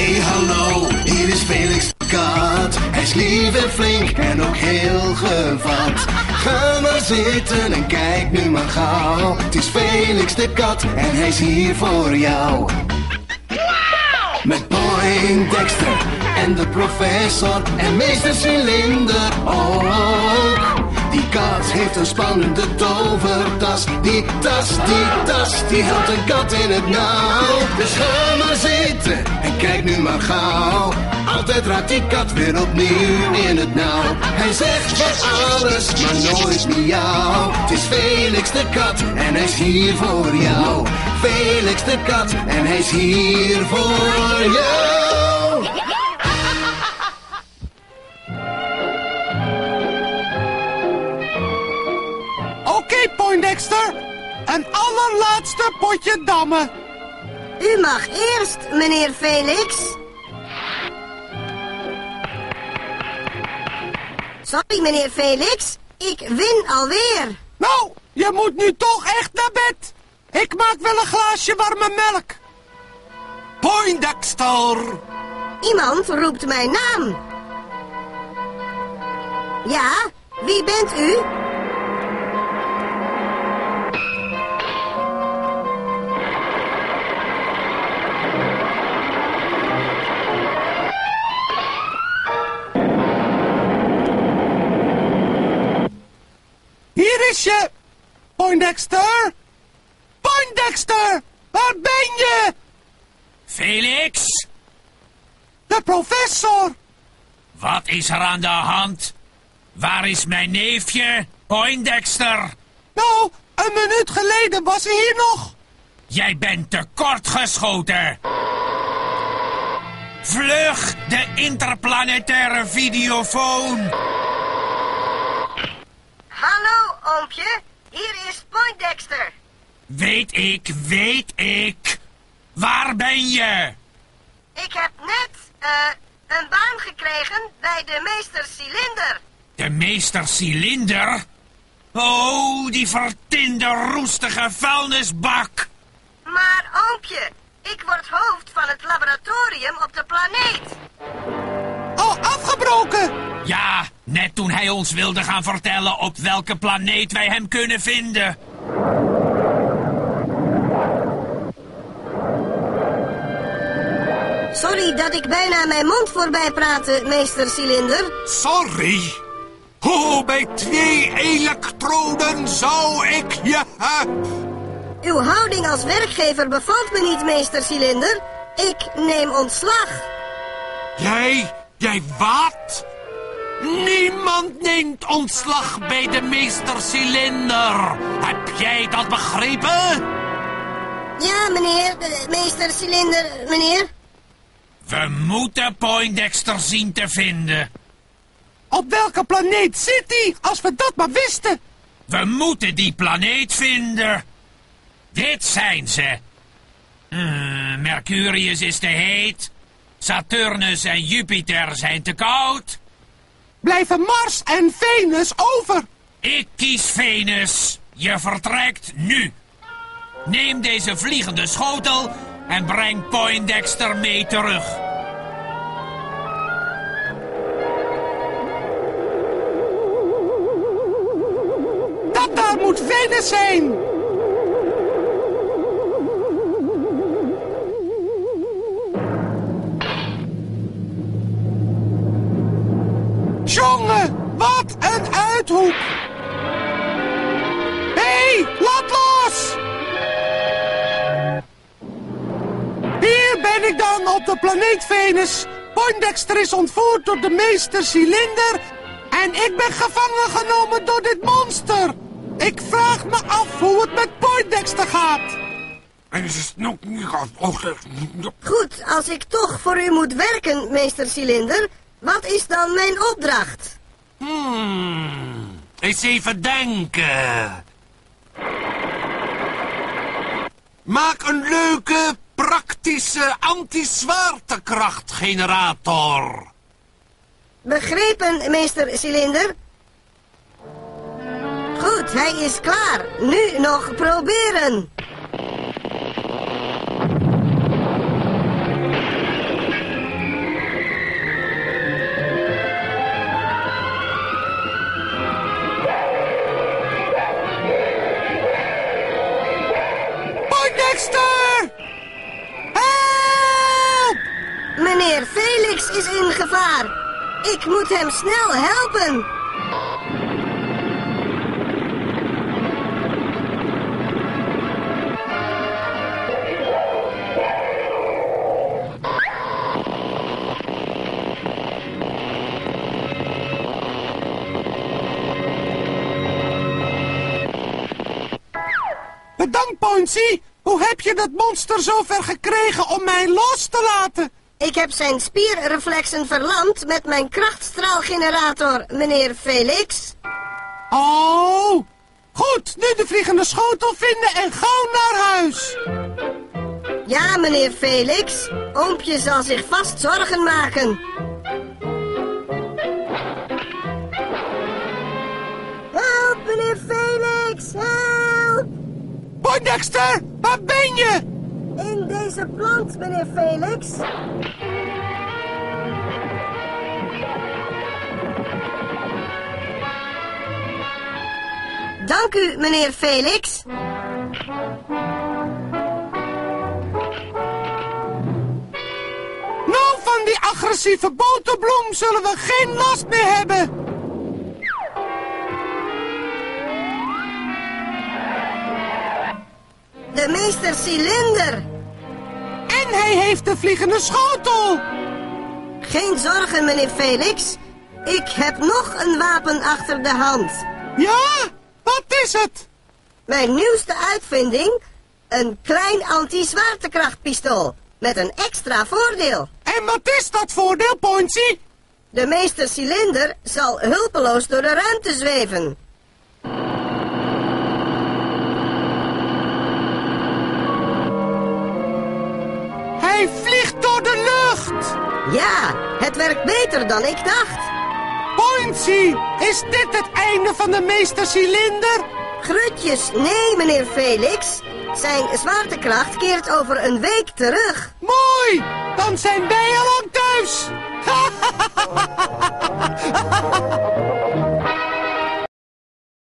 Hey hallo, hier is Felix de kat. Hij is lief en flink en ook heel gevat. Ga maar zitten en kijk nu maar gauw. Het is Felix de kat en hij is hier voor jou. Met Poindexter en de professor en meester Cilinder ook. Die kat heeft een spannende tovertas. Die tas, die tas, die helpt een kat in het nauw. Dus nu maar gauw. Altijd raakt die kat weer opnieuw in het nauw. Hij zegt van alles, maar nooit miauw. Het is Felix de kat en hij is hier voor jou. Felix de kat en hij is hier voor jou. Oké, Poindexter. Een allerlaatste potje dammen. U mag eerst, meneer Felix. Sorry, meneer Felix. Ik win alweer. Nou, je moet nu toch echt naar bed. Ik maak wel een glaasje warme melk. Poindexter! Iemand roept mijn naam. Ja, wie bent u? Is je, Poindexter. Poindexter, waar ben je? Felix, De professor. wat is er aan de hand? Waar is mijn neefje, Poindexter? Nou, een minuut geleden was hij hier nog. Jij bent te kort geschoten. Vlug de interplanetaire videofoon. Oompje. Hier is Poindexter. Weet ik, weet ik. Waar ben je? Ik heb net eh, een baan gekregen bij de meester Cilinder. De meester Cilinder? Oh, die vertinde roestige vuilnisbak. Maar oompje, ik word hoofd van het laboratorium op de planeet. Al afgebroken. Ja, net toen hij ons wilde gaan vertellen op welke planeet wij hem kunnen vinden. Sorry dat ik bijna mijn mond voorbij praatte, meester Cilinder. Sorry. Oh, bij twee elektroden zou ik je... Uw houding als werkgever bevalt me niet, meester Cilinder. Ik neem ontslag. Jij, jij wat? Niemand neemt ontslag bij de meester Cilinder. Heb jij dat begrepen? Ja, meneer, meester Cilinder, meneer. We moeten Poindexter zien te vinden. Op welke planeet zit hij, als we dat maar wisten? We moeten die planeet vinden. Dit zijn ze. Hmm, Mercurius is te heet. Saturnus en Jupiter zijn te koud. Blijven Mars en Venus over. Ik kies Venus. Je vertrekt nu. Neem deze vliegende schotel en breng Poindexter mee terug. Dat daar moet Venus zijn. Jongen, wat een uithoek. Hé, hey, laat los! Hier ben ik dan op de planeet Venus. Poindexter is ontvoerd door de meester Cilinder. En ik ben gevangen genomen door dit monster. Ik vraag me af hoe het met Poindexter gaat. Goed, als ik toch voor u moet werken, meester Cilinder, wat is dan mijn opdracht? Hmm, eens even denken. Maak een leuke, praktische anti-zwaartekrachtgenerator. Begrepen, meester Cilinder? Goed, hij is klaar. Nu nog proberen. Meneer Felix is in gevaar. Ik moet hem snel helpen. Bedankt. Hoe heb je dat monster zover gekregen om mij los te laten? Ik heb zijn spierreflexen verlamd met mijn krachtstraalgenerator, meneer Felix. Oh, goed. Nu de vliegende schotel vinden en gauw naar huis. Ja, meneer Felix. Oompje zal zich vast zorgen maken. Help, meneer Felix, help! Waar ben je? In deze plant, meneer Felix. Dank u, meneer Felix. Nou, van die agressieve boterbloem zullen we geen last meer hebben. De meester Cilinder. En hij heeft de vliegende schotel. Geen zorgen, meneer Felix. Ik heb nog een wapen achter de hand. Ja, wat is het? Mijn nieuwste uitvinding. Een klein anti-zwaartekrachtpistool. Met een extra voordeel. En wat is dat voordeel, Pointy? De meester Cilinder zal hulpeloos door de ruimte zweven. Ja, het werkt beter dan ik dacht. Pointy, is dit het einde van de meester cilinder? Groetjes, nee, meneer Felix. Zijn zwaartekracht keert over een week terug. Mooi, dan zijn wij al lang thuis.